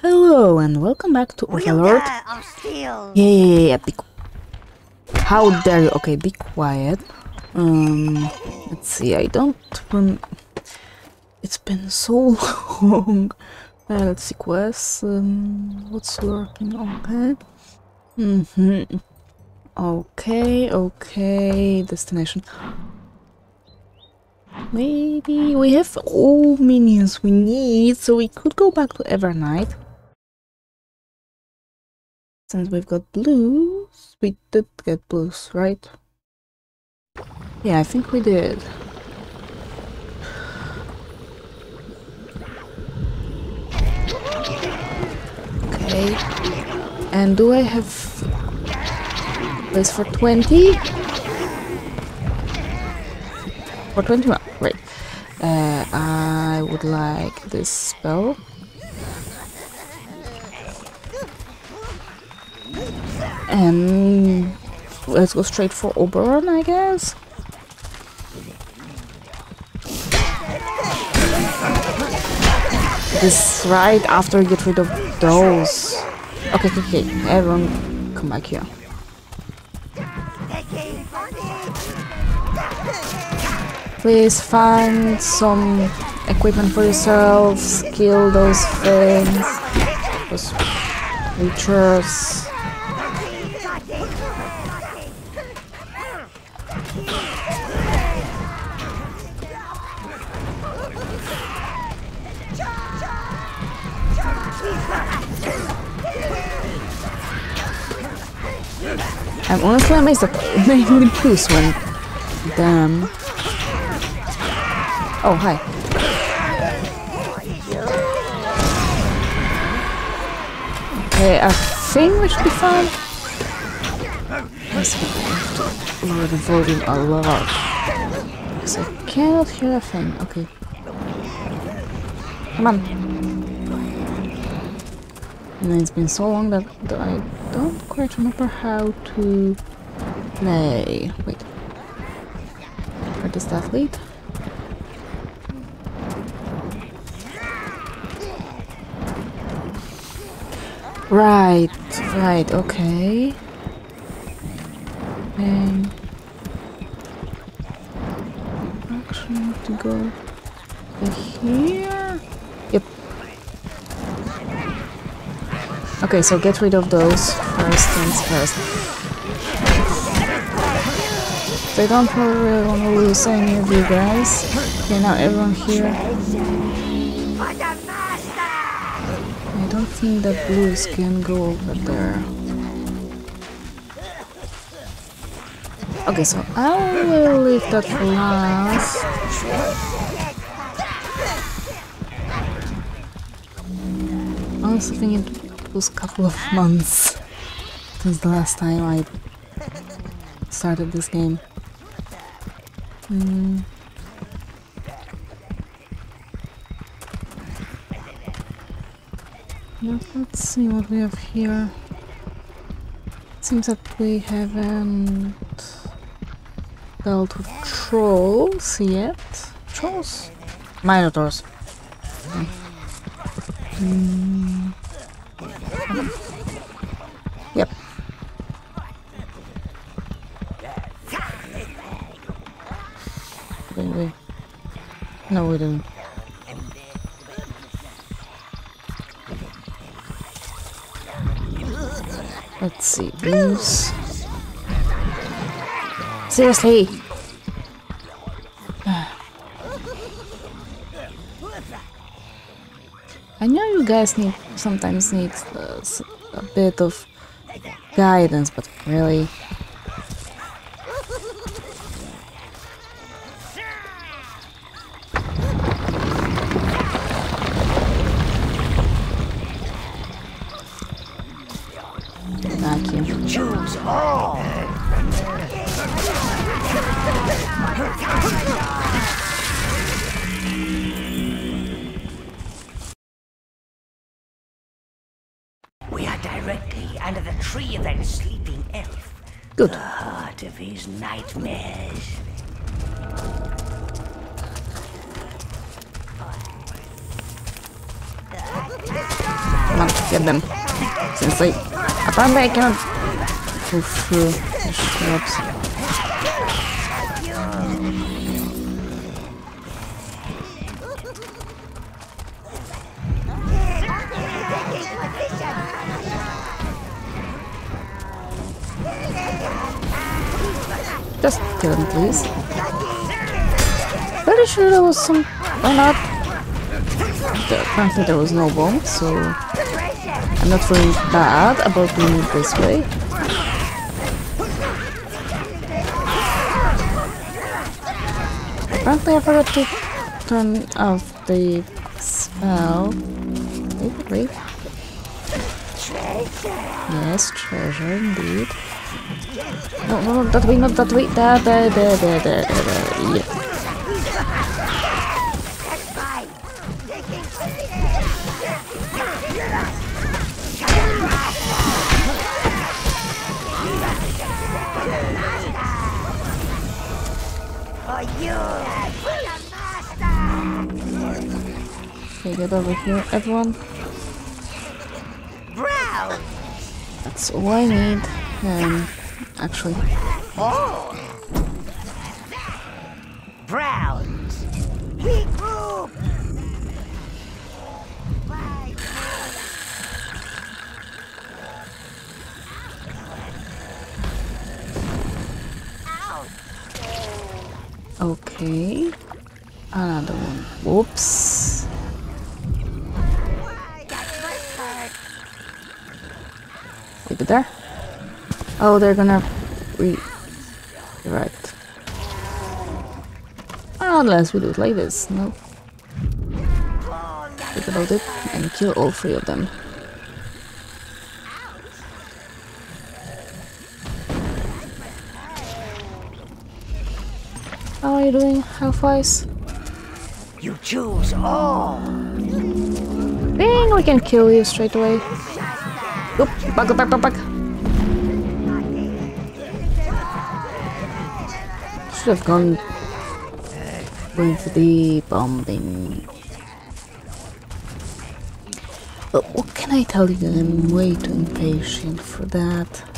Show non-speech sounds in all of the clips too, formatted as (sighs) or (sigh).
Hello and welcome back to Overlord. Wheelguy of steel. Yeah, yeah, yeah, yeah. Be How dare you? Okay, be quiet. Um, let's see. I don't. Rem- it's been so (laughs) long. Uh, let's see quests. Um, what's working? Okay. Mm-hmm. Okay, okay. Destination. Maybe we have all minions we need, so we could go back to Evernight. Since we've got blues, we did get blues, right? Yeah, I think we did. Okay. And do I have place for 20? For 21, right. Uh, I would like this spell. And let's go straight for Oberon, I guess. This right after we get rid of those. Okay, okay, okay. Everyone, come back here. Please find some equipment for yourselves. Kill those things. Those creatures. I'm honestly amazed that me boost when... Damn. Oh, hi. Okay, I think we should be fine. We lower the volume a lot. Because I cannot hear a thing. Okay. Come on. And it's been so long that, that I don't quite remember how to play. Wait. Where does that lead? Right, right, okay. And actually need to go here. Okay, so get rid of those first things first. I don't really want to lose any of you guys. Okay, now everyone here. I don't think that blues can go over there. Okay, so I will leave that for last. Honestly, think it was a couple of months since the last time I started this game. Now, let's see what we have here. It Seems that we haven't dealt with trolls yet. Trolls? Minotaurs. Hmm. Let's see. Seriously! I know you guys need sometimes need uh, a bit of guidance, but really, Choose all. We are directly under the tree of that sleeping elf. Good. The heart of his nightmares. Come on. get them. Since I apparently I cannot the shrubs. Just kill him, please. Pretty sure there was some. Why not? Apparently there was no bomb, so I'm not feeling bad about doing it this way. Apparently I forgot to turn off the spell. Wait, wait. Yes, treasure indeed. No, no, no, that way, not that way. There, there, there, there, there, there, there. Yeah. For you. Okay, get over here, everyone. Brown. That's all I need. Um, actually, Browns. Regroup. Okay. Another one. Whoops. Leave it there. Oh, they're gonna re. Right. Unless we do it like this. No. Think about it and kill all three of them. You doing, Hellfires? You choose all. Dang, we can kill you straight away. Oop, back, back, back, back. Should have gone with the bombing. But uh, what can I tell you? I'm way too impatient for that.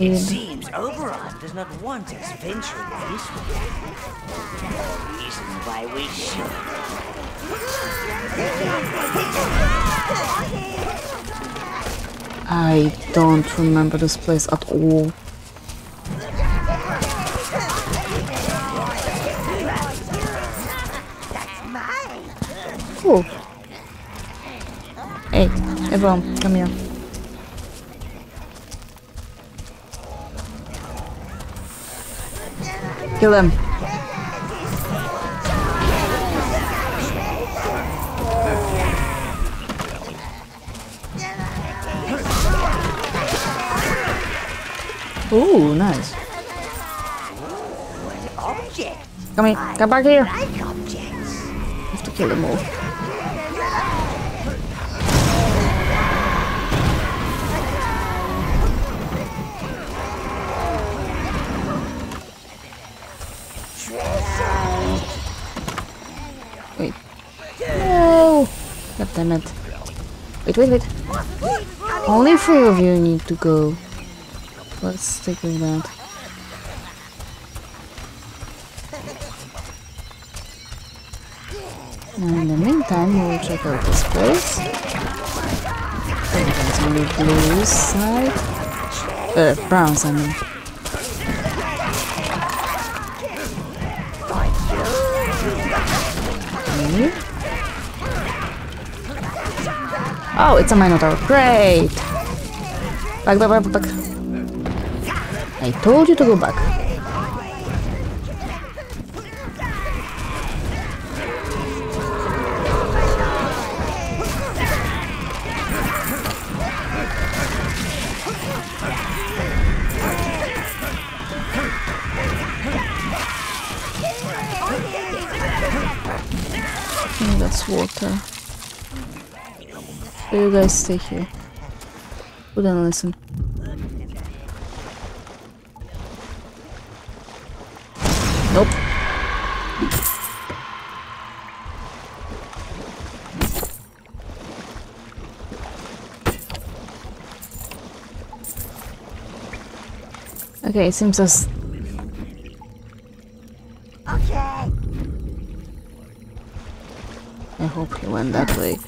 It seems Oberon does not want us venturing this way. Reason why we should. I don't remember this place at all. Oh. Hey, everyone, come here. Kill them. Ooh, nice. Come here, come back here. Objects. have to kill them all. Damn it. Wait, wait, wait. Only three of you need to go. Let's stick with that. And in the meantime, we'll check out this place. Everything's on the blue side. Uh, brown I mean. Okay. Oh, it's a Minotaur. Great! Back, back, back, back. I told you to go back. That's water. You guys stay here. Good and listen. Nope. Okay, it seems as Okay. I hope he went that way.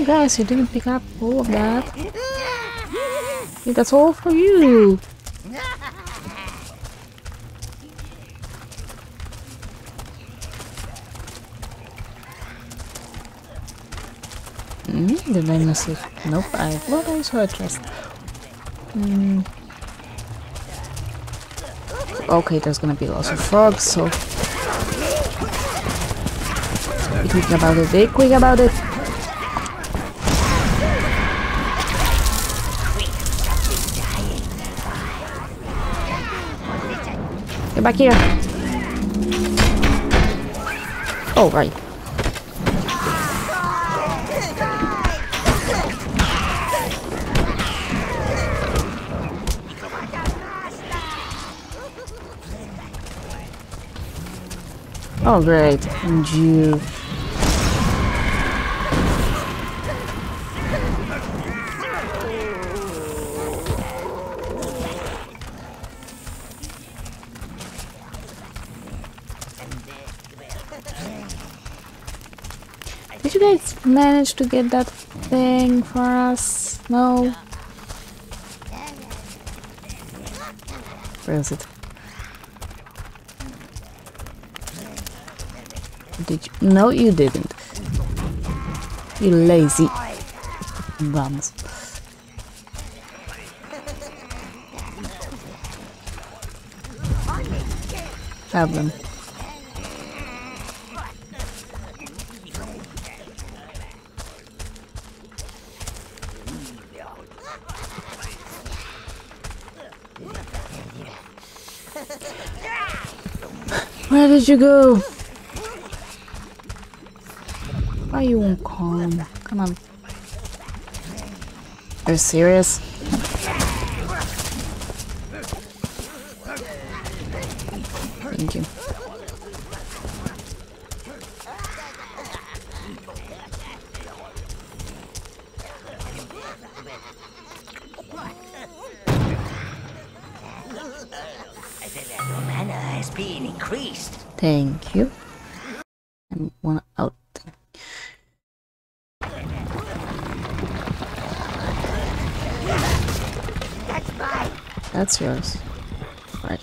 Oh, guys, you didn't pick up all of that. That's all for you. Mm, did I miss it? Nope, I thought I saw a chest. Mm. Okay, there's gonna be lots of frogs, so... Be quick about it, be quick about it! Get back here! Oh, right. Oh, great. And you. Manage to get that thing for us? No? Where is it? Did you? No, you didn't. You lazy bums. Have them. Did you go? Why you won't come? Come on. Are you serious? Thank you. Thank you. And one out. That's mine. That's yours. Right.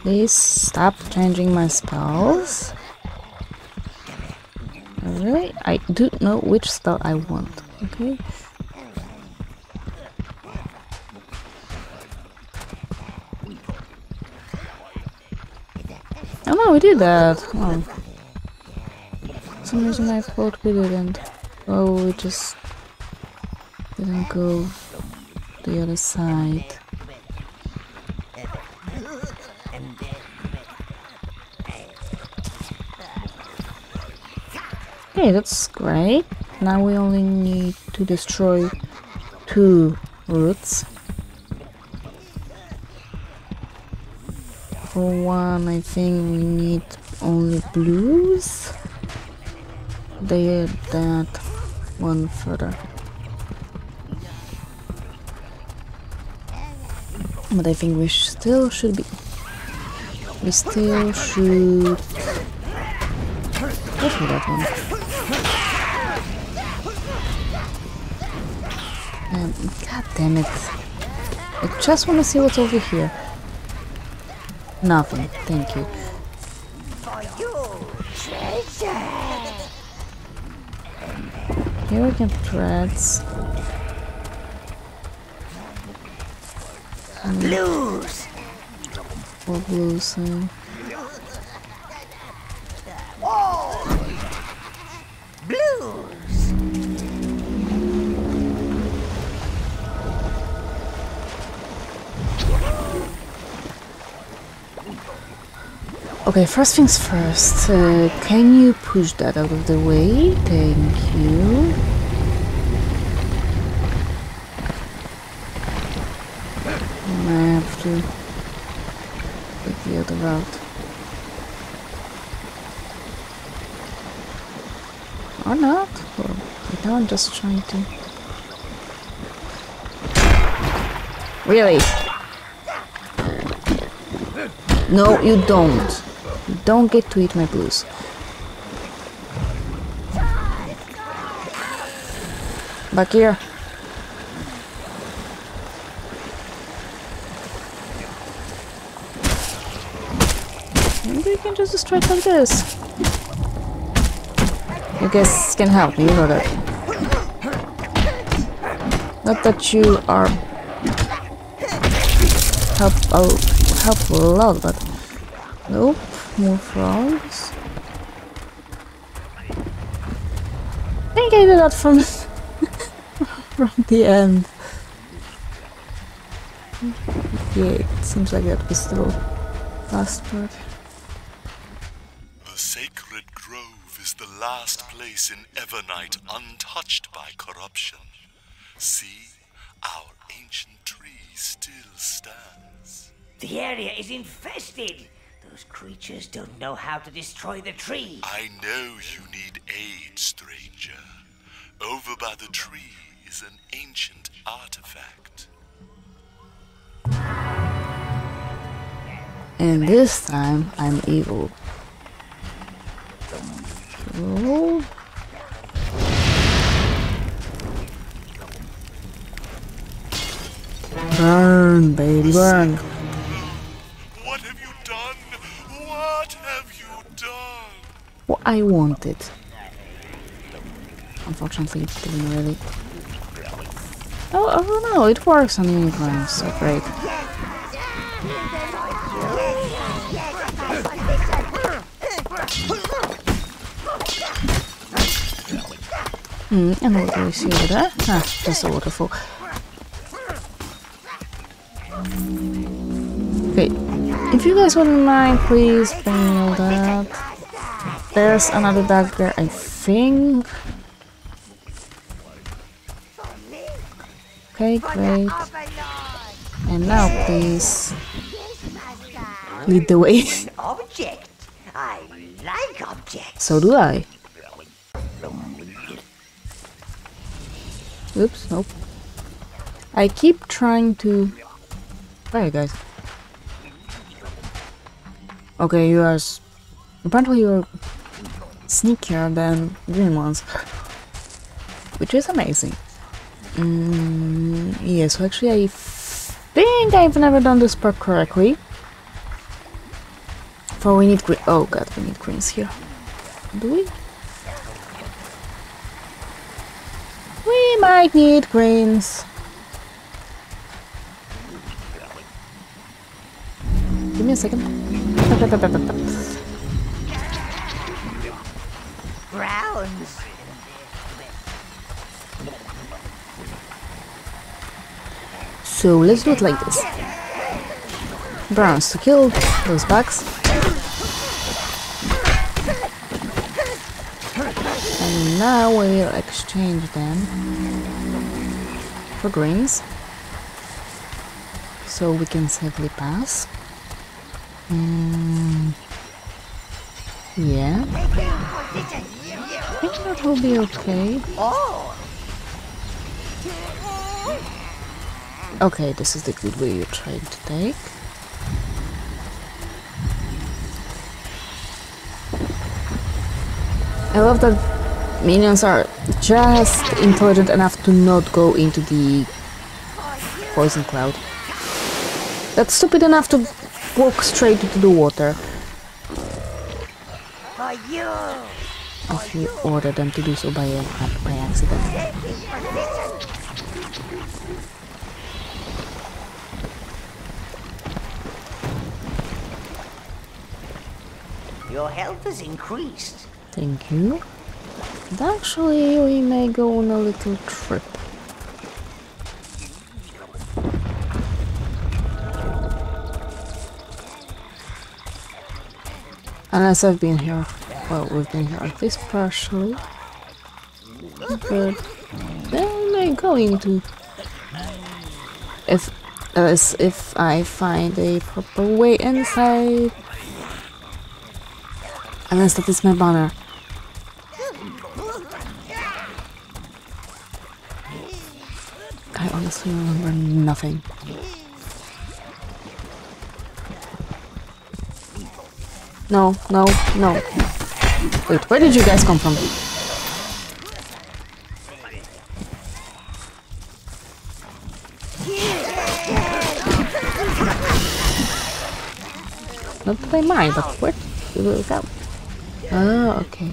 Please stop changing my spells. Really? I do know which spell I want, okay? Oh no, we did that. Oh. For some reason I thought we didn't. Oh, we just didn't go the other side. Okay, that's great. Now we only need to destroy two roots. For one, I think we need only blues. Add that one further. But I think we still should be. We still should. Go that one. God damn it. I just want to see what's over here. Nothing. Thank you. For you. Here we can threads. Blues. Or blues. uh, Blues. Okay, first things first. Uh, can you push that out of the way? Thank you. I have to take the other route. Or not. Or right now I'm just trying to. Really? No, you don't. Don't get to eat my blues. Back here. Maybe we can just destroy like this. You guys can help me, you know that. Not that you are help a help a lot, but nope, more frogs. I think I did that from (laughs) from the end. Yeah, it seems like that was the last part. The sacred grove is the last place in Evernight untouched by corruption. See, our ancient tree still stands. The area is infested. Those creatures don't know how to destroy the tree. I know you need aid, stranger. Over by the tree is an ancient artifact. And this time I'm evil. So burn, baby, burn. What I wanted. Unfortunately, it didn't really. Oh, oh no, it works on unicorns, so great. Hmm, and what do we see over there? Ah, just a waterfall. Okay, if you guys wouldn't mind, please bring me all that. There's another dagger, I think. Okay, great. And now, please lead the way. Object. I like objects. so do I. Oops, nope. I keep trying to. Where guys? Okay, you are. Apparently, you're sneakier than green ones, which is amazing. Mm, yeah, so actually, I think I've never done this part correctly. For we need green. Oh god, we need greens here. Do we? We might need greens. Give me a second. So let's do it like this. Browns to kill those bugs. And now we'll exchange them for greens. So we can safely pass. Mm, yeah. That will be okay. Okay, this is the good way you're trying to take. I love that minions are just intelligent enough to not go into the poison cloud. That's stupid enough to walk straight into the water. If you order them to do so by, uh, by accident. Your health has increased. Thank you. And actually, we may go on a little trip. Unless I've been here. Well, we've been here at least partially. But then we may go into. If is if I find a proper way inside. Unless that is my banner. I honestly remember nothing. No, no, no. Wait, where did you guys come from? Not that I mind, but where did you go? Oh, okay.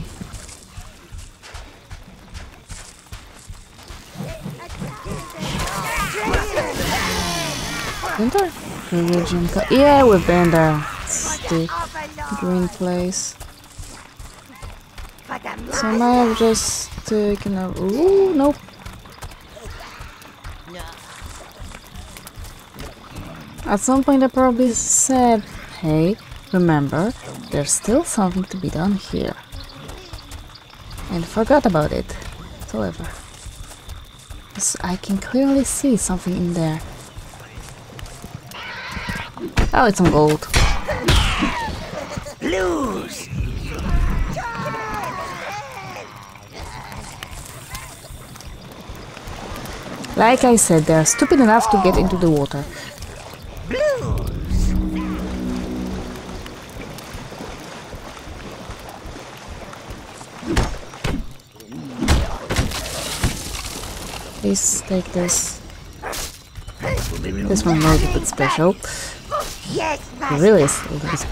Been there? Yeah, we've been there. It's the green place. So I might have just taken a. Ooh, nope. At some point, I probably said, "Hey, remember, there's still something to be done here," and forgot about it. However, 'Cause I can clearly see something in there. Oh, it's some gold. Lose! Like I said, they're stupid enough to get into the water. Please take this. This one be a bit special. Really is. a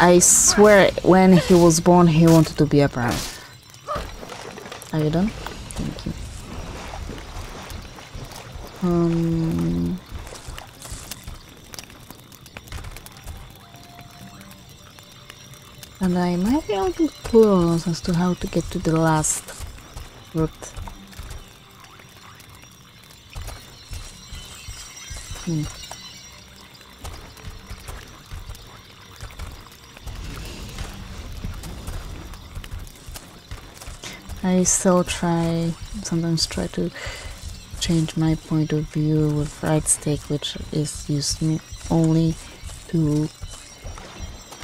I swear, when he was born, he wanted to be a brown. Are you done? Thank you. Um. And I might be able to clues as to how to get to the last route. Hmm. I still try, sometimes try to change my point of view with right stick, which is used only to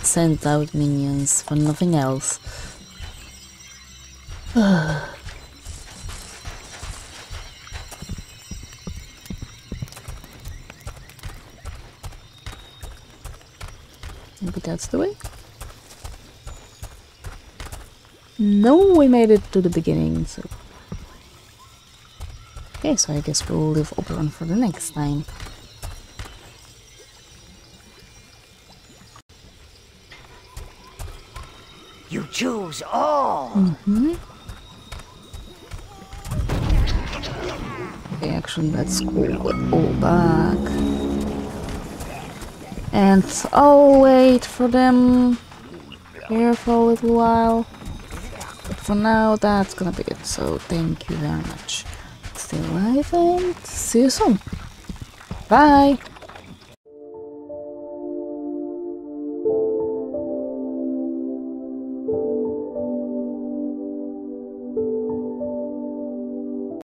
send out minions for nothing else. (sighs) Maybe that's the way. No, we made it to the beginning, so. Okay, so I guess we'll leave Oberon for the next time. You choose all! Mm-hmm. Okay, actually, let's go with all back. And I'll wait for them here for a little while. But for now, that's gonna be it. So thank you very much. Stay alive and see you soon. Bye!